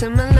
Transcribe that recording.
similar